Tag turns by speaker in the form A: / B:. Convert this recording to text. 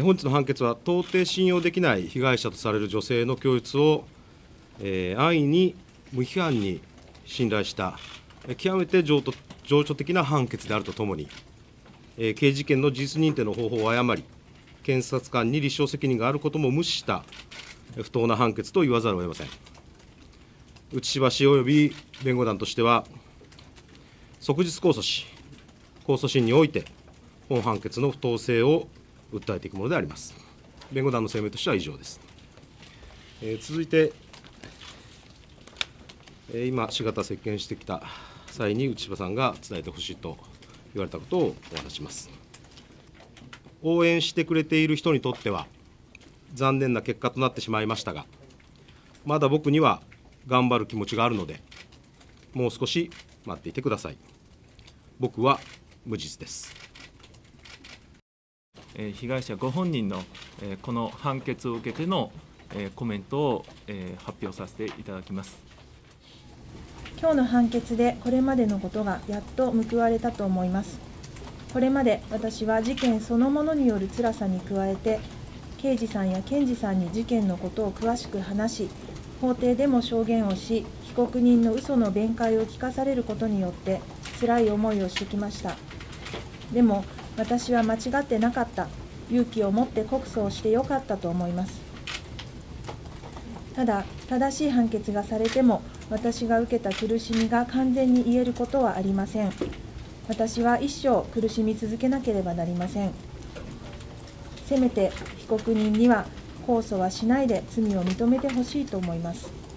A: 本日の判決は到底信用できない被害者とされる女性の供述を、えー、安易に無批判に信頼した極めて情緒的な判決であるとともに、えー、刑事件の事実認定の方法を誤り検察官に立証責任があることも無視した不当な判決と言わざるを得ません。内芝氏及び弁護団としては即日控訴し控訴審において本判決の不当性を訴えていくものであります弁護団の声明としては以上です、えー、続いてえ今、しがた接見してきた際に内柴さんが伝えてほしいと言われたことをお話します。応援してくれている人にとっては、残念な結果となってしまいましたが、まだ僕には頑張る気持ちがあるので、もう少し待っていてください。僕は無実です。
B: 被害者ご本人のこの判決を受けてのコメントを発表させていただきます。
C: 今日の判決でこれまでのことがやっと報われたと思います。これまで私は事件そのものによる辛さに加えて、刑事さんや検事さんに事件のことを詳しく話し、法廷でも証言をし、被告人の嘘の弁解を聞かされることによって、辛い思いをしてきました。でも、私は間違ってなかった、勇気を持って告訴をしてよかったと思います。ただ、正しい判決がされても、私が受けた苦しみが完全に言えることはありません。私は一生苦しみ続けなければなりません。せめて被告人には控訴はしないで罪を認めてほしいと思います。